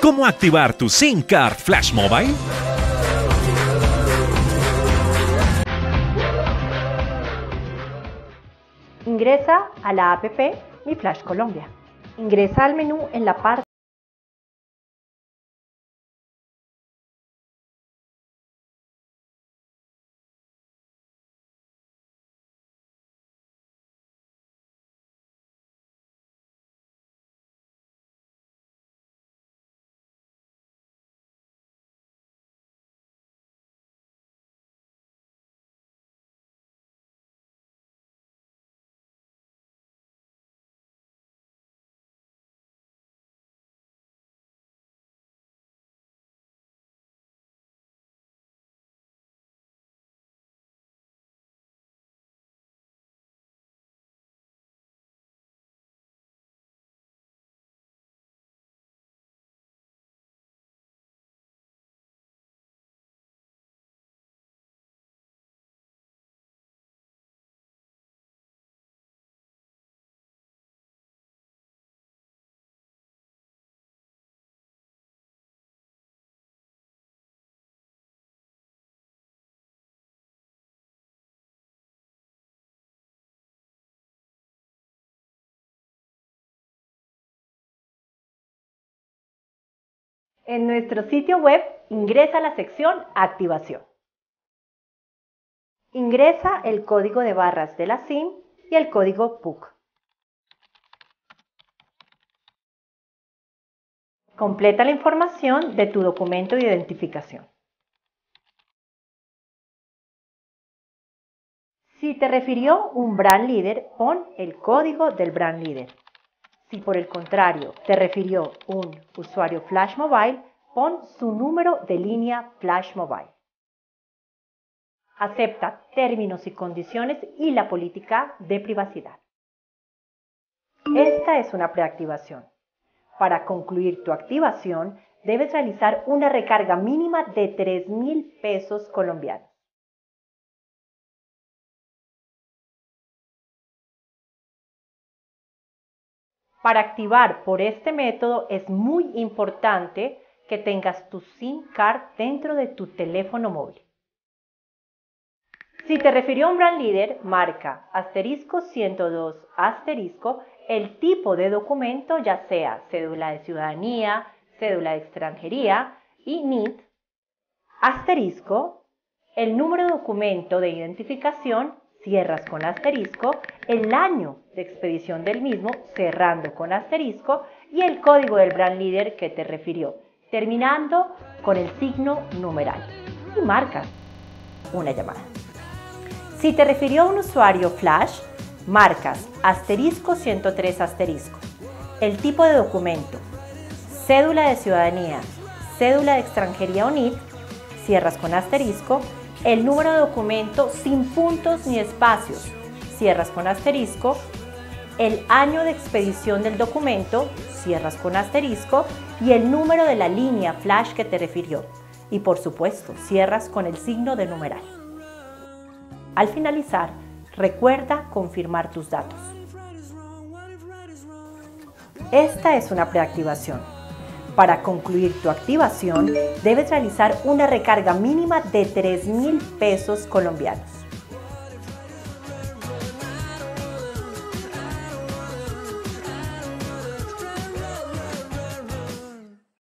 ¿Cómo activar tu SIM card Flash Mobile? Ingresa a la app Mi Flash Colombia. Ingresa al menú en la parte En nuestro sitio web ingresa a la sección Activación. Ingresa el código de barras de la SIM y el código PUC. Completa la información de tu documento de identificación. Si te refirió un brand líder, pon el código del brand líder. Si por el contrario te refirió un usuario Flash Mobile, pon su número de línea Flash Mobile. Acepta términos y condiciones y la política de privacidad. Esta es una preactivación. Para concluir tu activación, debes realizar una recarga mínima de 3 mil pesos colombianos. Para activar por este método es muy importante que tengas tu SIM card dentro de tu teléfono móvil. Si te refirió a un brand líder, marca asterisco 102 asterisco el tipo de documento, ya sea cédula de ciudadanía, cédula de extranjería y NIT, asterisco, el número de documento de identificación cierras con asterisco, el año de expedición del mismo, cerrando con asterisco, y el código del brand líder que te refirió, terminando con el signo numeral. Y marcas una llamada. Si te refirió a un usuario Flash, marcas asterisco 103 asterisco, el tipo de documento, cédula de ciudadanía, cédula de extranjería o NIT, cierras con asterisco, el número de documento sin puntos ni espacios, cierras con asterisco, el año de expedición del documento, cierras con asterisco, y el número de la línea flash que te refirió. Y por supuesto, cierras con el signo de numeral. Al finalizar, recuerda confirmar tus datos. Esta es una preactivación. Para concluir tu activación, debes realizar una recarga mínima de 3 mil pesos colombianos.